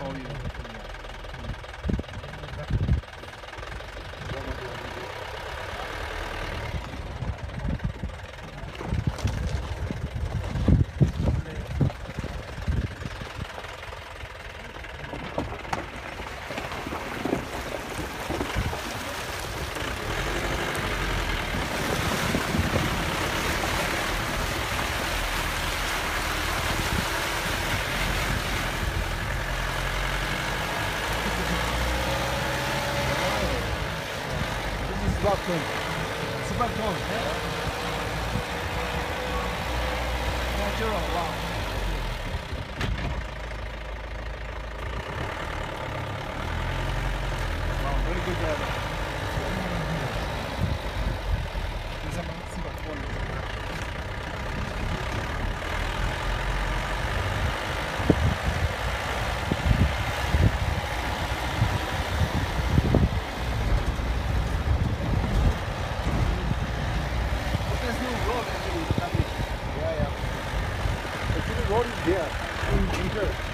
Oh yeah. Is Spartan. Spartan. Natural. Wow, road is there in winter.